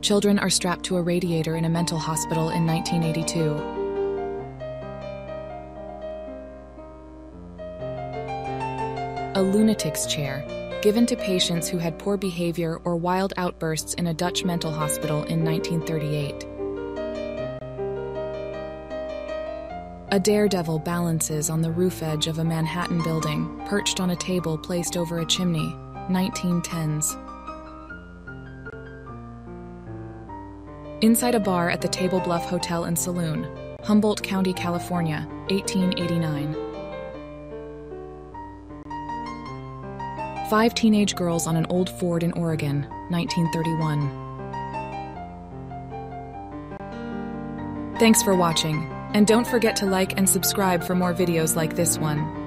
Children are strapped to a radiator in a mental hospital in 1982. A lunatic's chair, given to patients who had poor behavior or wild outbursts in a Dutch mental hospital in 1938. A daredevil balances on the roof edge of a Manhattan building, perched on a table placed over a chimney, 1910s. Inside a bar at the Table Bluff Hotel and Saloon, Humboldt County, California, 1889. Five teenage girls on an old Ford in Oregon, 1931. Thanks for watching, and don't forget to like and subscribe for more videos like this one.